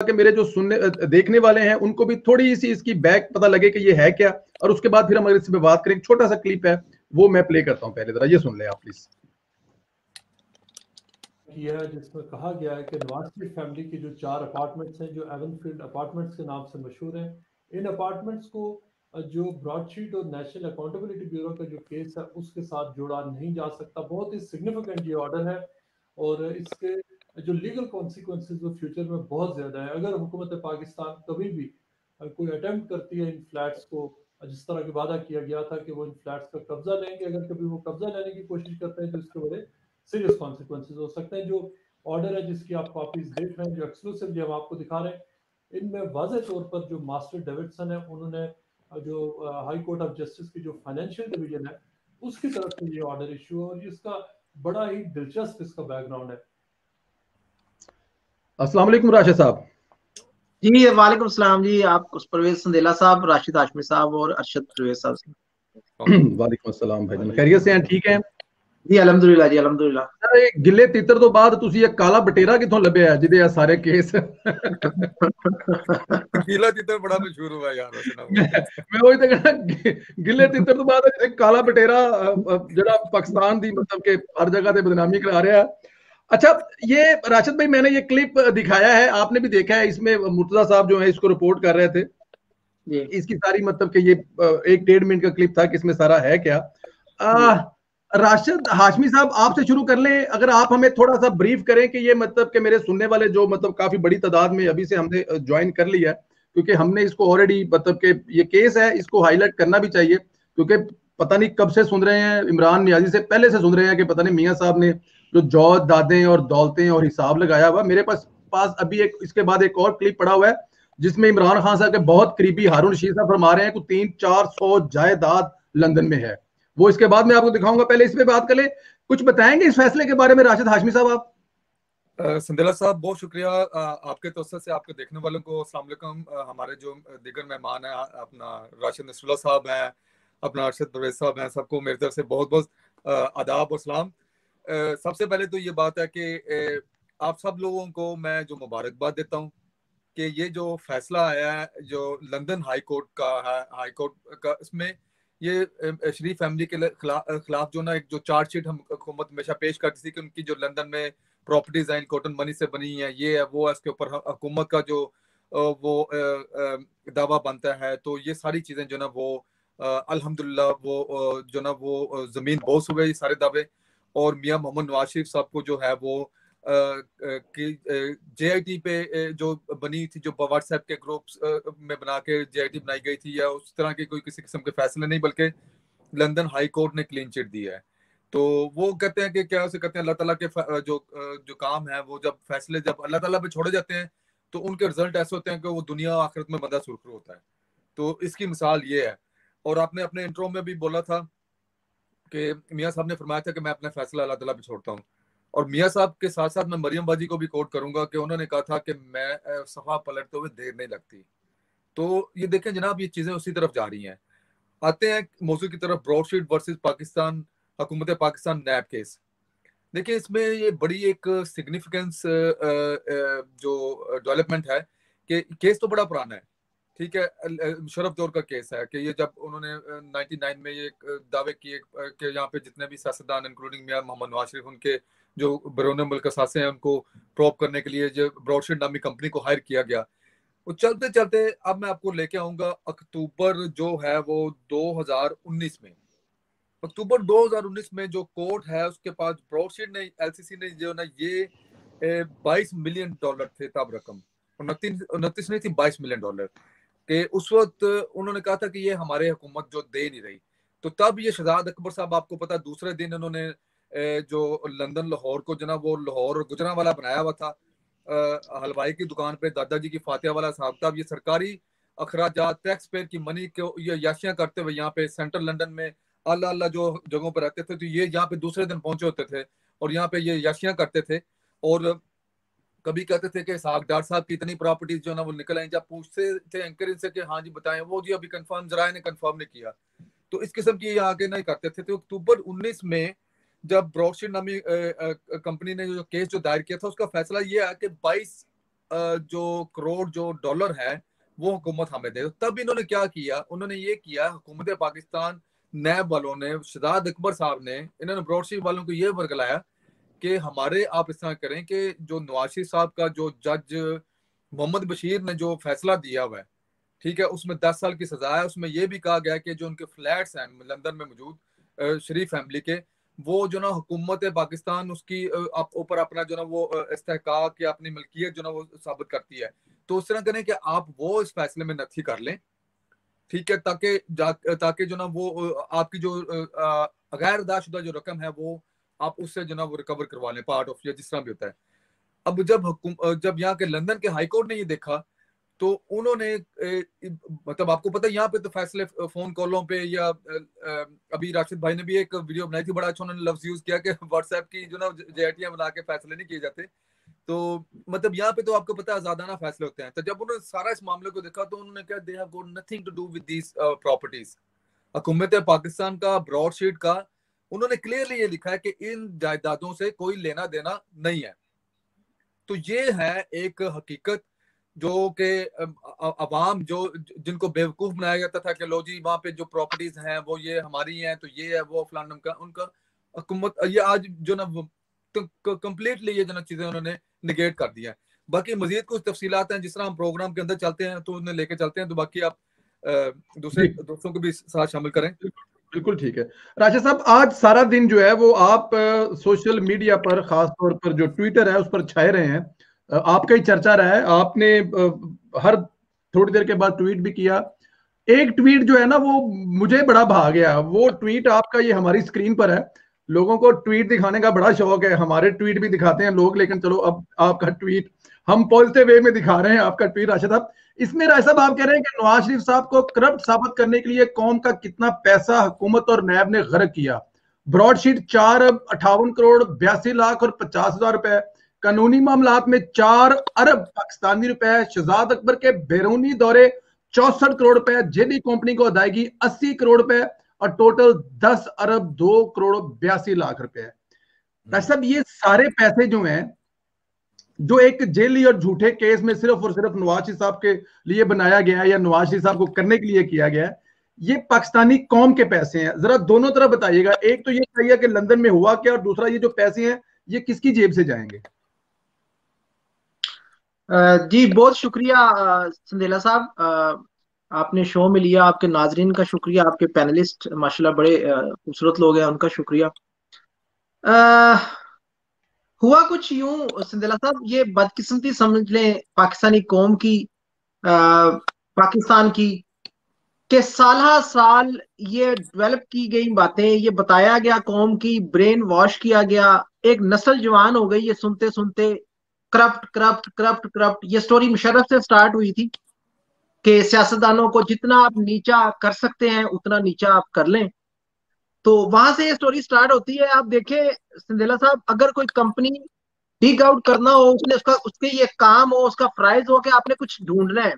कि मेरे जो सुनने देखने वाले हैं, उनको भी थोड़ी सी इसकी बैक पता लगे कि ये है क्या। और उसके बाद फिर हम इस पर बात करें छोटा सा क्लिप है, वो मैं प्ले करता हूँ पहले, जरा ये सुन ले आप प्लीज़ किया जिसमें कहा गया है कि नवाज़ शरीफ फैमिली की जो चार अपार्टमेंट्स हैं, जो एवनफील्ड अपार्टमेंट्स के नाम से मशहूर हैं, इन अपार्टमेंट्स को जो ब्रॉडशीट और नेशनल अकाउंटेबिलिटी ब्यूरो का जो केस है, उसके साथ जोड़ा नहीं जा सकता। बहुत ही सिग्निफिकेंट ये ऑर्डर है, और इसके जो लीगल कॉन्सिक्वेंसेज वो फ्यूचर में बहुत ज़्यादा है। अगर हुकूमत पाकिस्तान कभी भी कोई अटैम्प्ट करती है इन फ्लैट्स को जिस तरह की वादा किया गया था कि वो इन फ्लैट्स का कब्जा लेंगे, अगर कभी वो कब्जा लेने की कोशिश करते हैं तो इसके बड़े सीरियस कॉन्सिक्वेंसेज हो सकते हैं। जो ऑर्डर है जिसकी आप कॉपीज देख रहे हैं, जो एक्सक्लूसिवली हम आपको दिखा रहे हैं, इनमें वाज तौर पर जो मास्टर डेविडसन है, उन्होंने जो हाई कोर्ट ऑफ़ जस्टिस की जो फाइनेंशियल डिवीज़न है, उसकी तरफ़ से ये ऑर्डर इशू है, और इसका बड़ा ही दिलचस्प इसका बैकग्राउंड है। अस्सलाम वालेकुम राशिद साहब जी वालेकुम सलाम जी आप परवेज संदेला साहब राशिद हाशमी साहब और अरशद परवेज साहब वालेकुम अस्सलाम भाई खैरियत से हैं ठीक हैं ਜੀ ਅਲਹਮਦੁਲਿਲਾ ਜੀ ਅਲਹਮਦੁਲਿਲਾ ਸਰ ਇਹ ਗਿੱਲੇ ਤੀਤਰ ਤੋਂ ਬਾਅਦ ਤੁਸੀਂ ਇਹ ਕਾਲਾ ਬਟੇਰਾ ਕਿੱਥੋਂ ਲੱਭਿਆ ਜਿਹਦੇ ਆ ਸਾਰੇ ਕੇਸ ਗਿੱਲਾ ਤੀਤਰ ਬੜਾ ਮਸ਼ਹੂਰ ਹੋਇਆ ਯਾਰ ਮੈਂ ਉਹੀ ਤਾਂ ਕਹਿੰਦਾ ਗਿੱਲੇ ਤੀਤਰ ਤੋਂ ਬਾਅਦ ਇਹ ਕਾਲਾ ਬਟੇਰਾ ਜਿਹੜਾ ਪਾਕਿਸਤਾਨ ਦੀ ਮਤਲਬ ਕਿ ਹਰ ਜਗ੍ਹਾ ਤੇ ਬਦਨਾਮੀ ਕਰਾ ਰਿਹਾ अच्छा ये राशिद भाई मैंने ये क्लिप दिखाया है आपने भी देखा है इसमें मुर्तजा साहब जो है इसको रिपोर्ट कर रहे थे। इसकी सारी मतलब कि ये एक डेढ़ मिनट का क्लिप था कि इसमें सारा है क्या? आ, राशिद हाशमी साहब आपसे शुरू कर लें अगर आप हमें थोड़ा सा ब्रीफ करें कि ये मतलब कि मेरे सुनने वाले जो मतलब काफ़ी बड़ी तादाद में अभी से हमने ज्वाइन कर लिया है क्योंकि हमने इसको ऑलरेडी मतलब कि ये केस है इसको हाईलाइट करना भी चाहिए क्योंकि पता नहीं कब से सुन रहे हैं इमरान नियाजी से पहले से सुन रहे हैं कि पता नहीं मियाँ साहब ने जो जौ दादे और दौलतें और हिसाब लगाया हुआ मेरे पास पास अभी एक, इसके बाद एक और क्लिप पड़ा हुआ है, जिसमें इमरान खान साहब के बहुत करीबी हारून रशीद साहब फरमा रहे हैं कि तीन, चार सौ जायदाद लंदन में है। वो इसके बाद मैं आपको दिखाऊँगा, पहले इस पे बात कर कुछ बताएँगे इस फैसले के बारे में, राशिद हाशमी साहब आप? संदेला साहब, बहुत शुक्रिया आपके तवसर से, आपके देखने वालों को, अस्सलाम हमारे जो दिगर मेहमान है अपना राशिद नसरुल्ला साहब हैं, अपना अरशद परवेज साहब हैं, सबको मेरी तरफ़ से बहुत बहुत आदाब और सलाम। सबसे पहले तो ये बात है कि आप सब लोगों को मैं जो मुबारकबाद देता हूँ कि ये जो फैसला आया है, जो लंदन हाई कोर्ट का है, हाई कोर्ट का, इसमें ये शरीफ फैमिली के खिलाफ जो ना एक जो चार्जशीट हम, हुकूमत हमेशा पेश करती थी कि उनकी जो लंदन में प्रॉपर्टीज़ हैं कॉटन मनी से बनी है, ये है, वो है, इसके ऊपर हुकूमत का जो वो दावा बनता है तो ये सारी चीज़ें जो ना वो अल्हम्दुलिल्लाह वो जो ना वो ज़मीन बोस हुए ये सारे दावे। और मियाँ मोहम्मद नवाज़ शरीफ साहब को जो है वो जे आई टी पे जो बनी थी, जो व्हाट्सएप के ग्रुप्स में बना के जे आई टी बनाई गई थी या उस तरह के कोई किसी किस्म के फैसले नहीं, बल्कि लंदन हाई कोर्ट ने क्लीन चिट दिया है। तो वो कहते हैं कि क्या उसे कहते हैं, अल्लाह ताला के जो जो काम है, वो जब फैसले जब अल्लाह ताला पे छोड़े जाते हैं तो उनके रिज़ल्ट ऐसे होते हैं कि वो दुनिया आखिरत में बंदा सुरखरू होता है। तो इसकी मिसाल ये है। और आपने अपने इंट्रो में भी बोला था कि मियाँ साहब ने फरमाया था कि मैं अपना फैसला अल्लाह तला पे छोड़ता हूँ। और मियाँ साहब के साथ साथ मैं मरियम बाजी को भी कोट करूँगा कि उन्होंने कहा था कि मैं सफ़ा पलटते हुए देर नहीं लगती। तो ये देखें जनाब, ये चीज़ें उसी तरफ़ जा रही हैं। आते हैं मौजू की तरफ़, ब्रॉडशीट वर्सेस पाकिस्तान, हुकूमत पाकिस्तान नैब केस। देखिए, इसमें ये बड़ी एक सिग्निफिकेंस जो डेवलपमेंट है कि केस तो बड़ा पुराना है। ठीक है शरफ दौर का केस है कि ये जब उन्होंने 99 में ये दावे किए कि यहाँ पे जितने भी सियासतदान इंक्लूडिंग मियाँ मोहम्मद नवाज़ शरीफ, उनके जो बरून मुल्क सासे हैं, उनको प्रॉप करने के लिए जो ब्रॉडशीट नामी कंपनी को हायर किया गया। वो चलते चलते अब मैं आपको लेके आऊँगा अक्टूबर जो है वो 2019 में। अक्टूबर 2019 में जो कोर्ट है, उसके पास ब्रॉडशीट ने एलसीसी ने जो ना ये 22 मिलियन डॉलर थे तब रकम। उनतीस नहीं थी 22 मिलियन डॉलर के उस वक्त उन्होंने कहा था कि ये हमारे हुकूमत जो दे नहीं रही। तो तब ये शहजाद अकबर साहब, आपको पता, दूसरे दिन उन्होंने जो लंदन, लाहौर को जना वो लाहौर और गुजरा वाला बनाया हुआ था हलवाई की दुकान पे, दादाजी की फातिया वाला साहब था ये सरकारी अखराज टैक्स पेयर की मनी को, ये याशियाँ करते हुए यहाँ पे सेंट्रल लंदन में अल्लाह अल्लाह जो जगहों पर रहते थे तो ये यहाँ पे दूसरे दिन पहुँचे होते थे और यहाँ पे ये याशियाँ करते थे और कभी कहते थे कि सागदार साहब की इतनी प्रॉपर्टीज़ जो ना, वो निकल आई। जब पूछते थे एंकर इनसे कि हाँ जी बताएँ, वो जी अभी कंफर्म जरा ने कंफर्म नहीं किया। तो इस किस्म की आगे नहीं करते थे। तो अक्टूबर 19 में जब ब्रॉडशीट नामी कंपनी ने जो केस जो दायर किया था, उसका फैसला ये है कि 22 जो करोड़ जो डॉलर है, वो हुकूमत हमें दे तब इन्होंने क्या किया? उन्होंने ये किया, हुकूमत पाकिस्तान नैब वालों ने शदाद अकबर साहब ने, इन्होंने ब्रॉडशीट वालों को ये वर्गलाया कि हमारे आप इस तरह करें कि जो नवाशी साहब का जो जज मोहम्मद बशीर ने जो फैसला दिया हुआ है, ठीक है, उसमें दस साल की सजा है, उसमें यह भी कहा गया कि जो उनके फ्लैट्स हैं, लंदन में मौजूद शरीफ फैमिली के, वो जो ना हुकूमत पाकिस्तान, उसकी ऊपर अपना जो ना वो इस्तेकाक या अपनी मलकियत जो ना वो साबित करती है। तो उस तरह करें कि आप वो इस फैसले में नथी कर लें, ठीक है, ताकि ताकि जो ना वो आपकी जो गैर अदाशुदा जो रकम है वो आप उससे जो ना वो रिकवर करवा लें पार्ट ऑफ़ या जिस तरह भी होता है। अब जब जब यहाँ के लंदन के हाईकोर्ट ने ये देखा तो उन्होंने मतलब आपको पता है, यहाँ पे तो फैसले फ़ोन कॉलों पे या अभी राशिद भाई ने भी एक वीडियो बनाई थी, बड़ा अच्छा उन्होंने लफ्ज यूज़ किया कि व्हाट्सएप की जो ना जेटियाँ बना के फैसले नहीं किए जाते। तो मतलब यहाँ पे तो आपको पता है, आजादाना फैसले होते हैं। तो जब उन्होंने सारा इस मामले को देखा तो उन्होंने कहा they have got nothing to do with these properties हुकूमत पाकिस्तान का ब्रॉडशीट का उन्होंने क्लियरली ये लिखा है कि इन जायदादों से कोई लेना देना नहीं है। तो ये है एक हकीकत जो कि अवाम जो जिनको बेवकूफ़ बनाया जाता था कि लो जी वहाँ पे जो प्रॉपर्टीज़ हैं वो ये हमारी हैं तो ये है वो फलान का उनका हुकूमत ये आज जो ना कम्प्लीटली ये जो ना चीज़ें उन्होंने निगेट कर दिया है। बाकी मजीद कुछ तफसीलात हैं जिस तरह हम प्रोग्राम के अंदर चलते हैं तो उन्हें लेके चलते हैं तो बाकी आप दूसरे दोस्तों को भी साथ शामिल करें। बिल्कुल ठीक है। राशा साहब, आज सारा दिन जो है वो आप सोशल मीडिया पर खास तौर पर जो ट्विटर है, उस पर छाए रहे हैं। आपका ही चर्चा रहा है। आपने हर थोड़ी देर के बाद ट्वीट भी किया। एक ट्वीट जो है ना, वो मुझे बड़ा भा गया। वो ट्वीट आपका ये हमारी स्क्रीन पर है। लोगों को ट्वीट दिखाने का बड़ा शौक है। हमारे ट्वीट भी दिखाते हैं लोग, लेकिन चलो अब आपका ट्वीट हम पॉजिटिव वे में दिखा रहे हैं आपका ट्वीट, राशिद साहब। इसमें राय साहब, आप कह रहे हैं कि नवाज़ शरीफ साहब को करप्ट साबित करने के लिए कौम का कितना पैसा हुकूमत और नैब ने गर्क किया? ब्रॉडशीट चार अरब अठावन करोड़, बयासी लाख और पचास हज़ार रुपए। कानूनी मामला में चार अरब पाकिस्तानी रुपए। शहजाद अकबर के बैरूनी दौरे चौसठ करोड़ रुपए। जेबी कंपनी को अदायगी अस्सी करोड़ रुपए और टोटल दस अरब दो करोड़ बयासी लाख रुपए। साहब, ये सारे पैसे जो हैं जो एक जेली और झूठे केस में सिर्फ़ और सिर्फ़ नवाज़ साहब के लिए बनाया गया है या नवाज़ साहब को करने के लिए किया गया है, ये पाकिस्तानी कौम के पैसे हैं। जरा दोनों तरफ़ बताइएगा। एक तो ये कहिए कि लंदन में हुआ क्या और दूसरा ये जो पैसे हैं, ये किसकी जेब से जाएँगे? जी, बहुत शुक्रिया संदेला साहब। आपने शो में लिया, आपके नाजरीन का शुक्रिया, आपके पैनलिस्ट, माशाल्लाह बड़े खूबसूरत लोग हैं, उनका शुक्रिया। हुआ कुछ यूँ संदेला साहब ये बदकिस्मती समझ लें पाकिस्तानी कौम की आ, पाकिस्तान की के साल साल ये डेवलप की गई बातें ये बताया गया कौम की ब्रेन वॉश किया गया एक नस्ल जवान हो गई ये सुनते सुनते करप्ट करप्ट करप्ट करप्ट ये स्टोरी मुशरफ से स्टार्ट हुई थी कि सियासतदानों को जितना आप नीचा कर सकते हैं उतना नीचा आप कर लें। तो वहाँ से ये स्टोरी स्टार्ट होती है। आप देखें सिंधेला साहब, अगर कोई कंपनी डिग आउट करना हो, उसने उसका, उसके ये काम हो, उसका प्राइज हो कि आपने कुछ ढूंढना है,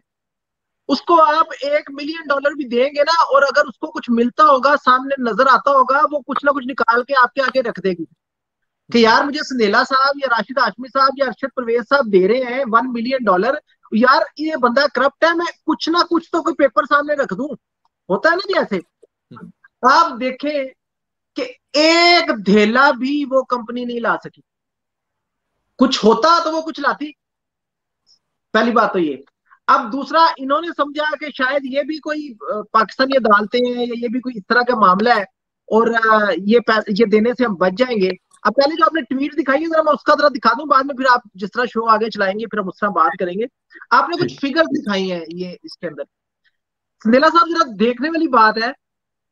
उसको आप एक मिलियन डॉलर भी देंगे ना, और अगर उसको कुछ मिलता होगा, सामने नज़र आता होगा, वो कुछ ना कुछ निकाल के आपके आगे रख देगी। कि यार, मुझे संदेला साहब या राशिद आशमी साहब या अरशद परवेज साहब दे रहे हैं वन मिलियन डॉलर यार, ये बंदा करप्ट है, मैं कुछ ना कुछ तो कोई पेपर सामने रख दू। होता है ना जी ऐसे? हम्म। आप देखें कि एक धेला भी वो कंपनी नहीं ला सकी। कुछ होता तो वो कुछ लाती। पहली बात तो ये। अब दूसरा इन्होंने समझा कि शायद ये भी कोई पाकिस्तानी अदालतें हैं या ये भी कोई इस तरह का मामला है और ये ये देने से हम बच जाएँगे। अब पहले जो आपने ट्वीट दिखाई है जरा मैं उसका जरा दिखा दूँ बाद में फिर आप जिस तरह शो आगे चलाएँगे फिर हम उस तरह बात करेंगे। आपने कुछ फिगर दिखाई है ये इसके अंदर। संदेला साहब जरा देखने वाली बात है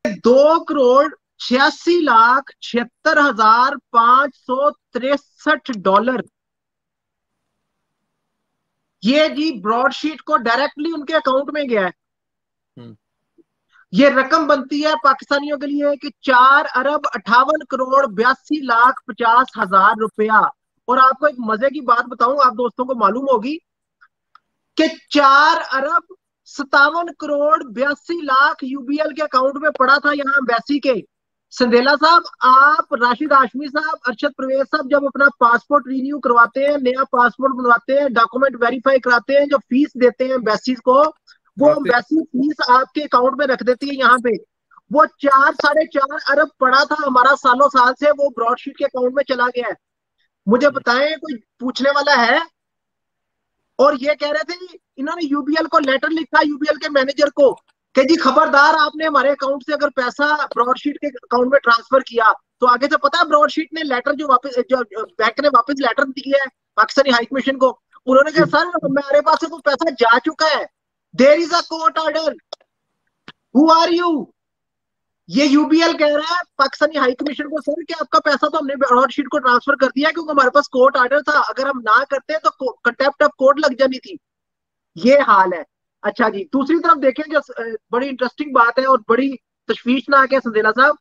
दो करोड़ छियासी लाख छिहत्तर हज़ार पाँच सौ तिरसठ डॉलर। ये जी ब्रॉडशीट को डायरेक्टली उनके अकाउंट में गया है। हम्म। ये रकम बनती है पाकिस्तानियों के लिए कि चार अरब अठावन करोड़ बयासी लाख पचास हज़ार रुपया। और आपको एक मज़े की बात बताऊँ आप दोस्तों को मालूम होगी कि चार अरब सतावन करोड़ बयासी लाख यूबीएल के अकाउंट में पड़ा था यहाँ बैसी के। संदेला साहब आप राशिद हाशमी साहब अरशद प्रवेश साहब जब अपना पासपोर्ट रिन्यू करवाते हैं नया पासपोर्ट बनवाते हैं डॉक्यूमेंट वेरीफाई कराते हैं जो फ़ीस देते हैं एम्बेसीज को वो एम्बेसी फ़ीस आपके अकाउंट में रख देती है यहाँ पे। वो चार साढ़े चार अरब पड़ा था हमारा सालों साल से वो ब्रॉडशीट के अकाउंट में चला गया है। मुझे बताएँ कोई पूछने वाला है? और ये कह रहे थे इन्होंने यूबीएल को लेटर लिखा यूबीएल के मैनेजर को कि जी खबरदार, आपने हमारे अकाउंट से अगर पैसा ब्रॉडशीट के अकाउंट में ट्रांसफ़र किया तो आगे से पता है ब्रॉडशीट ने लेटर जो वापस, जो बैंक ने वापस लेटर दिया है पाकिस्तानी हाई कमीशन को। उन्होंने कहा, सर मेरे पास से तो पैसा जा चुका है। There is a court order who are you ये यूबीएल कह रहा है, पाकिस्तानी हाई कमीशन को, सर कि आपका पैसा तो हमने ब्रॉडशीट को ट्रांसफ़र कर दिया क्योंकि हमारे पास कोर्ट ऑर्डर था। अगर हम ना करते तो कंटेप्ट ऑफ़ कोर्ट लग जानी थी। ये हाल है। अच्छा जी दूसरी तरफ़ देखें जो बड़ी इंटरेस्टिंग बात है और बड़ी तशवीशनाक है संदेला साहब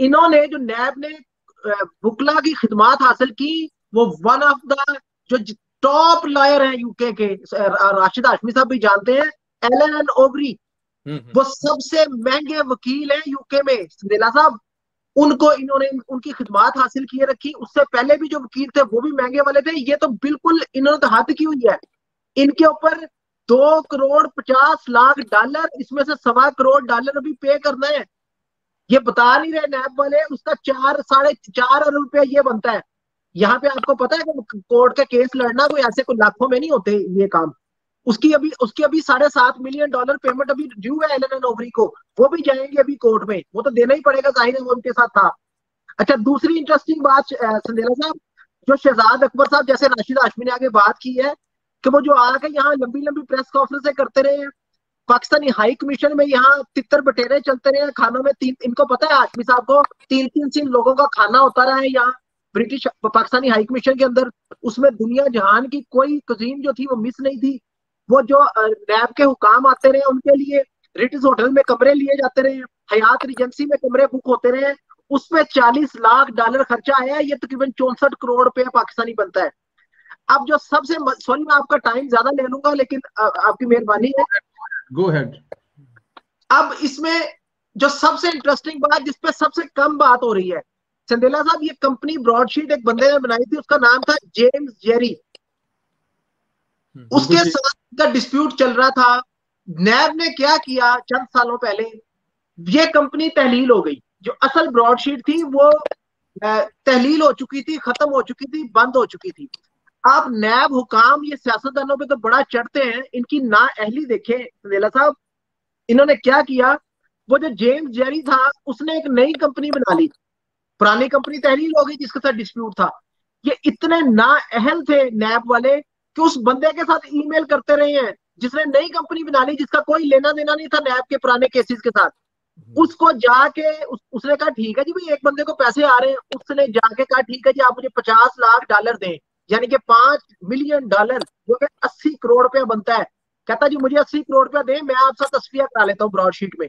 इन्होंने जो नैब ने बुकला की खिदमात हासिल की वो वन ऑफ़ द जो टॉप लॉयर है यूके के राशिद हाशमी साहब भी जानते हैं एलन एंड ओवरी वो सबसे महँगे वकील हैं यूके में संदेला साहब। उनको इन्होंने उनकी खिदमात हासिल किए रखी। उससे पहले भी जो वकील थे वो भी महँगे वाले थे। ये तो बिल्कुल इन्होंने तो हद की हुई है। इनके ऊपर दो करोड़ पचास लाख डॉलर, इसमें से सवा करोड़ डॉलर अभी पे करना है। ये बता नहीं रहे नैब वाले, उसका चार, साढ़े चार अरब रुपया ये बनता है। यहाँ पे आपको पता है कोर्ट का केस लड़ना कोई ऐसे कोई लाखों में नहीं होते ये काम। उसकी अभी उसकी अभी साढ़े सात मिलियन डॉलर पेमेंट अभी ड्यू है एलन नौकरी को। वो भी जाएँगे अभी कोर्ट में। वो तो देना ही पड़ेगा, ज़ाहिर है वो उनके साथ था। अच्छा दूसरी इंटरेस्टिंग बात संदेला साहब, जो शहजाद अकबर साहब जैसे राशिद आशमी ने आगे बात की है कि वो जो आके यहाँ लंबी लंबी प्रेस कॉन्फ्रेंसें करते रहे हैं। पाकिस्तानी हाई कमीशन में यहाँ तितर बटेरे चलते रहे हैं खानों में। तीन, इनको पता है आशमी साहब को तीन तीन तीन लोगों का खाना होता रहा है यहाँ, ब्रिटिश पाकिस्तानी हाई कमीशन के अंदर। उसमें दुनिया जहान की कोई कजीन जो थी, वो मिस नहीं थी। वो जो नैब के हुकाम आते रहे उनके लिए रिटिस होटल में कमरे लिए जाते रहे, हयात रिजेंसी में कमरे बुक होते रहे। उसमें चालीस लाख डॉलर खर्चा आया है, ये तकरीबन चौसठ करोड़ रुपया पाकिस्तानी बनता है। अब जो सबसे सॉरी मैं आपका टाइम ज़्यादा ले लूँगा लेकिन आपकी मेहरबानी है। गो हेड अब इसमें जो सबसे इंटरेस्टिंग बात जिसपे सबसे कम बात हो रही है चंदेला साहब ये कंपनी ब्रॉडशीट एक बंदे ने बनाई थी उसका नाम था जेम्स जेरी हम्म, उसके साथ का डिस्प्यूट चल रहा था। नैब ने क्या किया चंद सालों पहले? ये कंपनी तहलील हो गई। जो असल ब्रॉडशीट थी वो तहलील हो चुकी थी खत्म हो चुकी थी बंद हो चुकी थी। आप नैब हुकाम ये सियासतदानों पे तो बड़ा चढ़ते हैं। इनकी ना अहली देखे नेला साहब। इन्होंने क्या किया? वो जो जेम्स जेरी था उसने एक नई कंपनी बना ली। पुरानी कंपनी तहरील हो गई जिसके साथ डिस्प्यूट था। ये इतने ना अहल थे नैब वाले कि उस बंदे के साथ ईमेल करते रहे हैं। जिसने नई कंपनी बना ली जिसका कोई लेना देना नहीं था नैब के पुराने केसेस के साथ। हम्म। उसको जाके उस, उसने कहा ठीक है जी भाई एक बंदे को पैसे आ रहे हैं। उसने जाके कहा ठीक है जी आप मुझे पचास लाख डॉलर दें। यानी कि पाँच मिलियन डॉलर, जो कि अस्सी करोड़ रुपया बनता है। कहता जी, मुझे अस्सी करोड़ रुपया दे, मैं आपसे तस्वीर करा लेता हूँ ब्रॉडशीट में।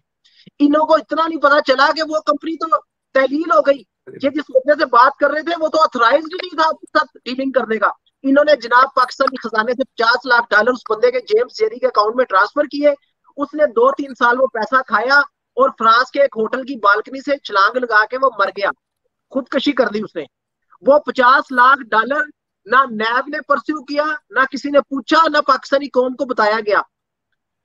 इन्हों को इतना नहीं पता चला कि वो कंपनी तो तहलील हो गई। ये जिस वजह से बात कर रहे थे, वो तो ऑथराइज नहीं था साथ डीलिंग करने का। इन्होंने जनाब पाकिस्तानी खजाने से पचास लाख डॉलर उस बंदे के जेम्स जेरी के अकाउंट में ट्रांसफ़र किए। उसने दो तीन साल वो पैसा खाया और फ्रांस के एक होटल की बालकनी से छलांग लगा के वो मर गया। खुदकशी कर दी उसने। वो पचास लाख डॉलर ना नैब ने परस्यू किया ना किसी ने पूछा ना पाकिस्तानी कौम को बताया गया।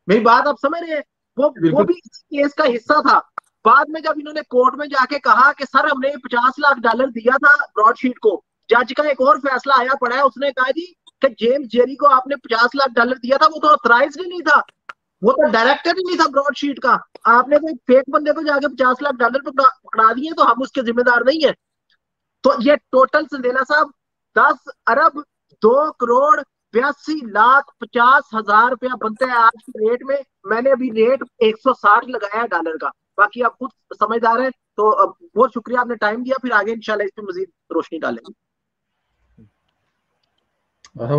मेरी बात आप समझ रहे हैं? वो वो भी इस केस का हिस्सा था। बाद में जब इन्होंने कोर्ट में जाके कहा कि सर हमने पचास लाख डॉलर दिया था ब्रॉडशीट को। जज का एक और फैसला आया पड़ा है उसने कहा जी कि जेम्स जेरी को आपने पचास लाख डॉलर दिया था वो तो ऑथराइज ही नहीं था। वो तो डायरेक्टर ही नहीं था ब्रॉडशीट का। आपने कोई फेक बंदे को जाके पचास लाख डॉलर पकड़ा दिए तो हम उसके जिम्मेदार नहीं है। तो ये टोटल संदेला साहब दस अरब दो करोड़ बयासी लाख पचास हज़ार रुपया बनते हैं आज के रेट में। मैंने अभी रेट एक सौ साठ लगाया डॉलर का। बाकी आप खुद समझदार हैं तो बहुत शुक्रिया, आपने टाइम दिया, फिर आगे इंशाल्लाह इस पर मजीद रोशनी डालेंगे।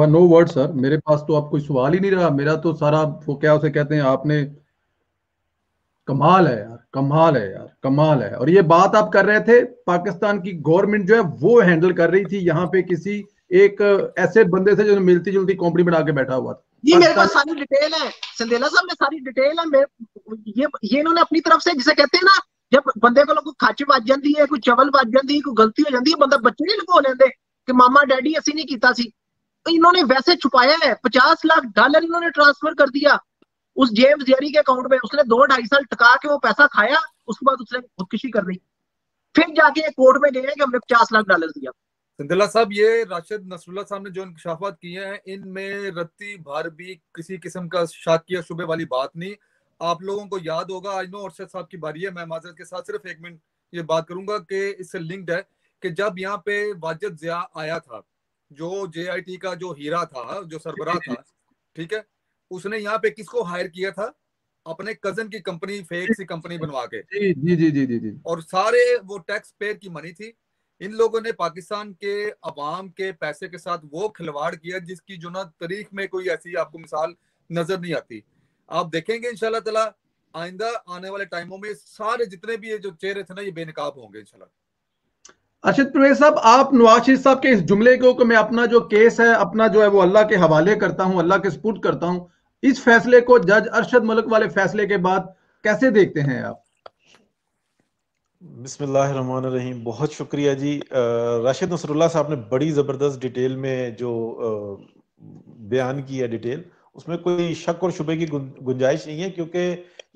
नो वर्ड सर मेरे पास तो आप कोई सवाल ही नहीं रहा। मेरा तो सारा वो क्या उसे कहते हैं, आपने कमाल है यार कमाल है यार कमाल है और ये बात आप कर रहे थे पाकिस्तान की गवर्नमेंट जो है वो हैंडल कर रही थी यहाँ पे किसी एक ऐसे बंदे से जो मिलती जुलती कंपनी बना के बैठा हुआ था ये मेरे पास सारी डिटेल है संदेला साहब में सारी डिटेल है ये ये इन्होंने अपनी तरफ से जिसे कहते हैं ना जब बंदे को कोई खच ਵੱਜ ਜਾਂਦੀ ਹੈ ਕੋਈ ਚਵਲ ਵੱਜ ਜਾਂਦੀ ਹੈ ਕੋਈ ਗਲਤੀ ਹੋ ਜਾਂਦੀ ਹੈ ਬੰਦਾ ਬੱਚੇ ਨਹੀਂ ਲਗੋ ਲੈਂਦੇ ਕਿ ਮਾਮਾ ਡੈਡੀ ਅਸੀਂ ਨਹੀਂ ਕੀਤਾ ਸੀ इन्होंने वैसे छुपाया है पचास लाख डॉलर इन्होंने ट्रांसफर कर दिया उस जेम्स जेरी के अकाउंट में उसने दो ढाई साल टका के वो पैसा खाया, उसके बाद उसने खुदकुशी कर दी। फिर जाके कोर्ट में गए कि हमने पचास लाख डॉलर दिया। सिंधिला साहब, ये राशिद नसरुल्ला साहब ने जो इंकशाफात किए हैं, इनमें रत्ती भर भी किसी किस्म का शाक या शुबे वाली बात नहीं। आप लोगों को याद होगा आज नो अरशद साहब की बारी है, मैं माजरत के साथ सिर्फ़ एक मिनट ये बात करूँगा कि इससे लिंक्ड है कि जब यहाँ पे वाजिद जिया आया था, जो जेआईटी का जो हीरा था, जो सरबरा था, ठीक है उसने यहाँ पे किसको हायर किया था? अपने कज़न की कंपनी फेक सी कंपनी बनवा के। जी जी जी जी जी जी। और सारे वो टैक्स पेयर की मनी थी। इन लोगों ने पाकिस्तान के अवाम के पैसे के साथ वो खिलवाड़ किया जिसकी जो ना तारीख में कोई ऐसी आपको मिसाल नज़र नहीं आती। आप देखेंगे इंशाल्लाह तला आइंदा आने वाले टाइमों में सारे जितने भी ये जो चेहरे थे ना ये बेनकाब होंगे इंशाल्लाह। अर्शद परवेज साहब आप नवाज़ शरीफ साहब के इस जुमले को कि मैं अपना जो केस है अपना जो है वो अल्लाह के हवाले करता हूँ अल्लाह के सपुर्द करता हूँ इस फैसले को जज अरशद मलक वाले फैसले के बाद कैसे देखते हैं आप? बिस्मिल्लाहिर्रहमानिर्रहीम। बहुत शुक्रिया जी। राशिद नसरुल्लाह साहब ने बड़ी ज़बरदस्त डिटेल में जो बयान की है डिटेल, उसमें कोई शक और शुबे की गुंजाइश नहीं है, क्योंकि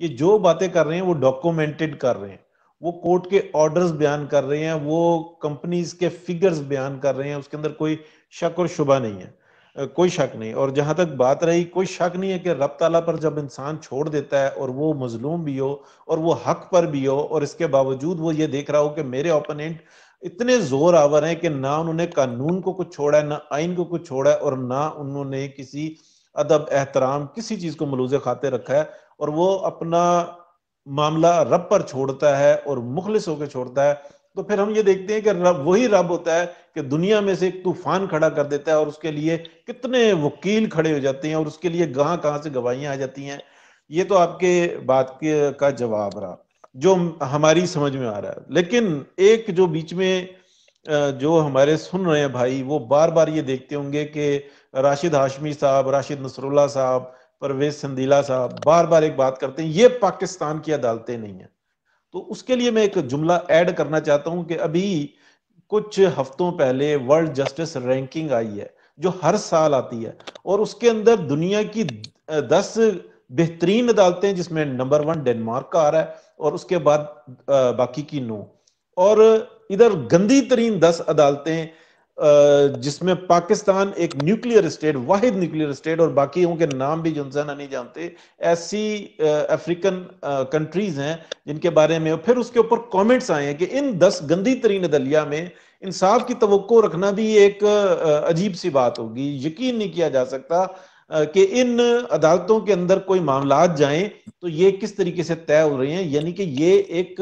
ये जो बातें कर रहे हैं, वो डॉक्यूमेंटेड कर रहे हैं। वो कोर्ट के ऑर्डर्स बयान कर रहे हैं, वो कंपनीज़ के फिगर्स बयान कर रहे हैं, उसके अंदर कोई शक और शुबा नहीं है। कोई शक नहीं। और जहाँ तक बात रही, कोई शक नहीं है कि रब ताला पर जब इंसान छोड़ देता है और वो मजलूम भी हो और वो हक पर भी हो और इसके बावजूद वो ये देख रहा हो कि मेरे ओपोनेंट इतने ज़ोर आवर हैं कि ना उन्होंने कानून को कुछ छोड़ा है, ना आइन को कुछ छोड़ा है और ना उन्होंने किसी अदब, एहतराम, किसी चीज़ को मलूजे खाते रखा है और वो अपना मामला रब पर छोड़ता है और मुखलिस होकर छोड़ता है। तो फिर हम ये देखते हैं कि रब, वही रब होता है कि दुनिया में से एक तूफ़ान खड़ा कर देता है और उसके लिए कितने वकील खड़े हो जाते हैं और उसके लिए कहाँ कहाँ से गवाहियाँ आ जाती हैं? ये तो आपके बात के, का जवाब रहा, जो हमारी समझ में आ रहा है। लेकिन एक जो बीच में जो हमारे सुन रहे हैं भाई, वो बार बार ये देखते होंगे कि राशिद हाशमी साहब, राशिद नसरुल्ला साहब, परवेज संदीला साहब बार बार एक बात करते हैं, ये पाकिस्तान की अदालतें नहीं है। तो उसके लिए मैं एक जुमला ऐड करना चाहता हूँ कि अभी कुछ हफ्तों पहले वर्ल्ड जस्टिस रैंकिंग आई है, जो हर साल आती है, और उसके अंदर दुनिया की दस बेहतरीन अदालतें जिसमें नंबर वन डेनमार्क का आ रहा है और उसके बाद बाकी की नौ। और इधर गंदी तरीन दस अदालतें जिसमें पाकिस्तान एक न्यूक्लियर स्टेट, वाहिद न्यूक्लियर स्टेट और बाकी के नाम भी जुनसा नहीं जानते, ऐसी अफ्रीकन कंट्रीज़ हैं जिनके बारे में। फिर उसके ऊपर कमेंट्स आए हैं कि इन दस गंदी तरीन दलिया में इंसाफ की तो रखना भी एक अजीब सी बात होगी। यकीन नहीं किया जा सकता कि इन अदालतों के अंदर कोई मामला जाएँ तो ये किस तरीके से तय हो रहे हैं। यानी कि ये एक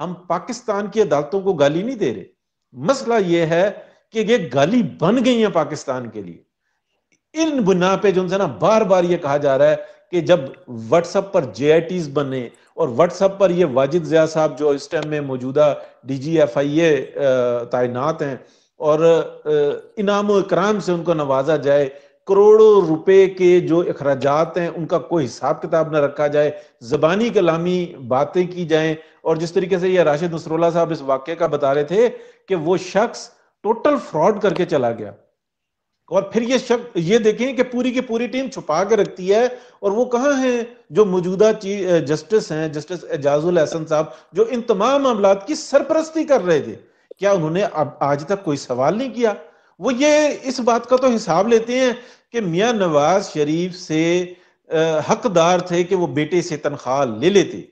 हम पाकिस्तान की अदालतों को गाली नहीं दे रहे। मसला ये है कि ये गाली बन गई है पाकिस्तान के लिए। इन बुना पे जो ना बार बार ये कहा जा रहा है कि जब व्हाट्सएप पर जे बने और व्हाट्सएप पर ये वाजिद जिया साहब जो इस टाइम में मौजूदा डी जी एफ़ आई ए तैनात हैं और इनाम इकराम से उनको नवाजा जाए, करोड़ों रुपए के जो अखराज हैं, उनका कोई हिसाब किताब ना रखा जाए, जबानी कलामी बातें की जाए और जिस तरीके से ये राशिद नसरुल्ला साहब इस वाक्य का बता रहे थे कि वो शख्स टोटल फ्रॉड करके चला गया। और फिर ये शक ये देखें कि पूरी की पूरी टीम छुपा के रखती है और वो कहाँ है? जो मौजूदा जस्टिस हैं, जस्टिस एजाजुल एहसन साहब, जो इन तमाम मामला की सरपरस्ती कर रहे थे। क्या उन्होंने अब, आज तक कोई सवाल नहीं किया? वो ये, इस बात का तो हिसाब लेते हैं कि मियाँ नवाज़ शरीफ से हकदार थे कि वो बेटे से तनख्वाह ले लेते।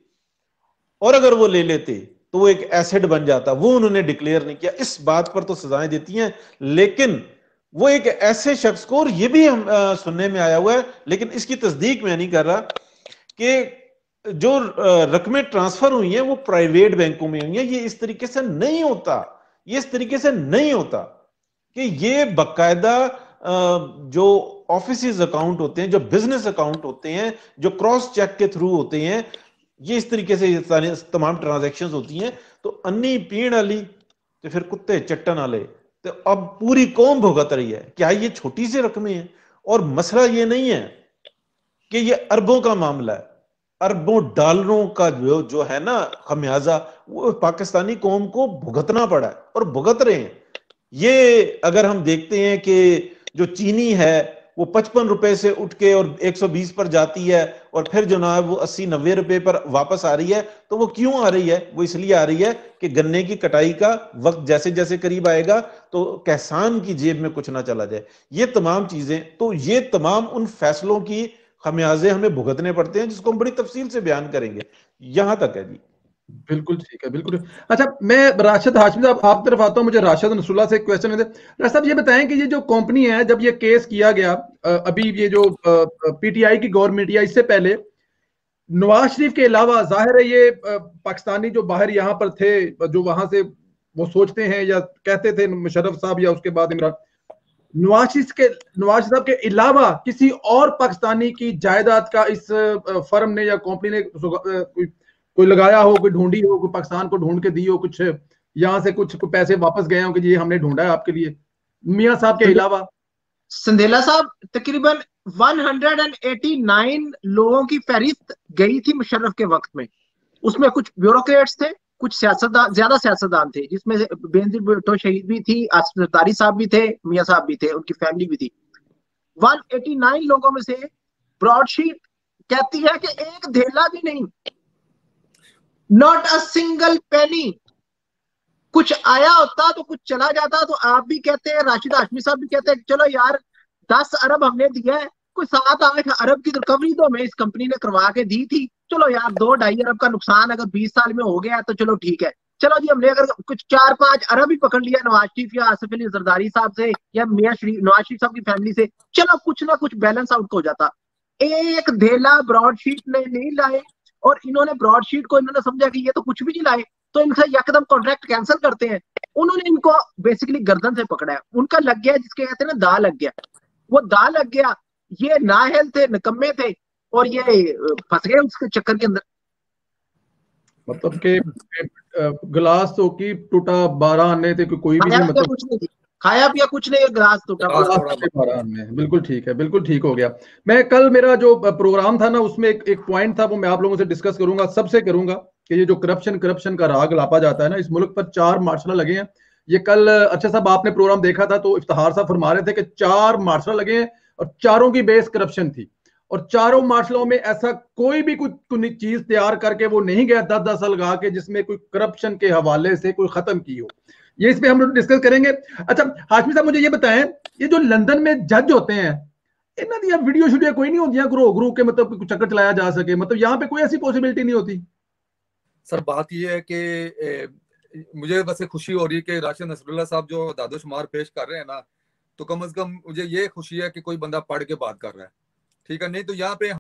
और अगर वो ले लेते तो वो एक एसिड बन जाता। वो उन्होंने डिक्लेयर नहीं किया। इस बात पर तो सजाएँ देती हैं लेकिन वो एक ऐसे शख्स को और ये भी हम आ, सुनने में आया हुआ है लेकिन इसकी तस्दीक मैं नहीं कर रहा कि जो रकमें ट्रांसफ़र हुई हैं वो प्राइवेट बैंकों में हुई हैं। ये इस तरीके से नहीं होता। ये इस तरीके से नहीं होता कि ये बकायदा जो ऑफ़िस अकाउंट होते हैं जो बिज़नेस अकाउंट होते हैं जो क्रॉस चेक के थ्रू होते हैं ये इस तरीके से तमाम ट्रांजेक्शन होती हैं। तो अन्नी पीण वाली तो फिर कुत्ते चट्टन वाले तो अब पूरी कौम भुगत रही है। क्या ये छोटी सी रकमें हैं? और मसला ये नहीं है कि ये अरबों का मामला है। अरबों डॉलरों का जो जो है ना खमियाजा वो पाकिस्तानी कौम को भुगतना पड़ा है और भुगत रहे हैं। ये अगर हम देखते हैं कि जो चीनी है वो पचपन रुपए से उठ के और 120 पर जाती है और फिर जो ना वो अस्सी नब्बे रुपए पर वापस आ रही है। तो वो क्यों आ रही है? वो इसलिए आ रही है कि गन्ने की कटाई का वक्त जैसे जैसे करीब आएगा तो कहसान की जेब में कुछ ना चला जाए। ये तमाम चीज़ें तो ये तमाम उन फैसलों की खमियाजे हमें भुगतने पड़ते हैं, जिसको हम बड़ी तफसील से बयान करेंगे। यहाँ तक है जी। बिल्कुल ठीक है, बिल्कुल। अच्छा मैं राशिद हाशमी साहब, आप तरफ़ आता हूँ, मुझे राशिद नसरुल्ला से क्वेश्चन है राशिद साहब, ये बताएँ कि ये जो कंपनी है, जब ये केस किया गया अभी ये जो पीटीआई की गवर्नमेंट या इससे पहले, नवाज़ शरीफ के अलावा ज़ाहिर है ये पाकिस्तानी जो बाहर यहाँ पर थे, जो वहाँ से वो सोचते हैं या कहते थे मुशरफ साहब या उसके बाद इमरान। नवाज़ शरीफ के, नवाज़ साहब के अलावा किसी और पाकिस्तानी की जायदाद का इस फर्म ने या कंपनी ने कोई कोई लगाया हो कोई ढूंढी हो कोई पाकिस्तान को ढूंढ के दी हो कुछ यहाँ से कुछ पैसे वापस गए हो कि ये हमने ढूंढा है आपके लिए। मियाँ साहब के अलावा। संदेला साहब तकरीबन 189 लोगों की फहरिस्त गई थी मुशर्रफ के वक्त में। उसमें कुछ ब्यूरोक्रेट्स थे कुछ सियासतदान ज़्यादा सियासतदान थे जिसमें बेनजीर भुट्टो शहीद भी थी आसफतारी साहब भी थे मियाँ साहब भी थे उनकी फैमिली भी थी। 189 लोगों में से ब्रॉडशीट कहती है कि एक धेला भी नहीं नॉट अ सिंगल पेनी कुछ आया होता तो कुछ चला जाता तो आप भी कहते हैं, राशिद हाशमी साहब भी कहते हैं, चलो यार, दस अरब हमने दिया है, कोई सात आठ अरब की रिकवरी तो हमें इस कंपनी ने करवा के दी थी। चलो यार, दो ढाई अरब का नुकसान अगर बीस साल में हो गया तो चलो ठीक है। चलो जी, हमने अगर कुछ चार पाँच अरब ही पकड़ लिया नवाज़ शरीफ या आसिफ अली जरदारी साहब से या मियाँ शरीफ, नवाज़ शरीफ साहब की फैमिली से, चलो कुछ ना कुछ बैलेंस आउट हो जाता। एक धेला ब्रॉडशीट ने नहीं लाए। और इन्होंने ब्रॉडशीट को इन्होंने समझा कि ये तो कुछ भी नहीं लाए तो इनसे यकदम कॉन्ट्रैक्ट कैंसिल करते हैं। उन्होंने इनको बेसिकली गर्दन से पकड़ा है। उनका लग गया जिसके कहते हैं ना दा लग गया। वो दा लग गया। ये नाहल थे निकम्मे थे और ये फंस गए उसके चक्कर के अंदर। मतलब के गिलास तो की टूटा बारह आने थे कोई भी नहीं मतलब कुछ नहीं। खाया पिया कुछ नहीं ग्लास टूटा बिल्कुल ठीक है बिल्कुल ठीक हो गया। मैं कल मेरा जो प्रोग्राम था ना उसमें एक एक पॉइंट था वो मैं आप लोगों से डिस्कस करूँगा सबसे करूँगा कि ये जो करप्शन करप्शन का राग लापा जाता है ना इस मुल्क पर चार मार्शल लगे हैं। ये कल अच्छा साहब आपने प्रोग्राम देखा था तो इफ्तार साहब फरमा रहे थे कि चार मार्शल लगे हैं और चारों की बेस करप्शन थी। और चारों मार्शलों में ऐसा कोई भी कुछ चीज़ तैयार करके वो नहीं गया दस दस साल गा के जिसमें कोई करप्शन के हवाले से कोई खत्म की हो। ये इस पर हम लोग डिस्कस करेंगे। अच्छा हाशमी साहब मुझे ये बताएँ, ये जो लंदन में जज होते हैं इन्हों दी वीडियो शूडियो कोई नहीं होती ग्रो ग्रो के मतलब चक्कर चलाया जा सके मतलब यहाँ पे कोई ऐसी पॉसिबिलिटी नहीं होती। सर, बात ये है कि मुझे वैसे खुशी हो रही है कि राशिद नसरुल्ला साहब जो दादोशुमार पेश कर रहे हैं ना तो कम अज कम मुझे ये खुशी है कि कोई बंदा पढ़ के बात कर रहा है। ठीक है, नहीं तो यहाँ पे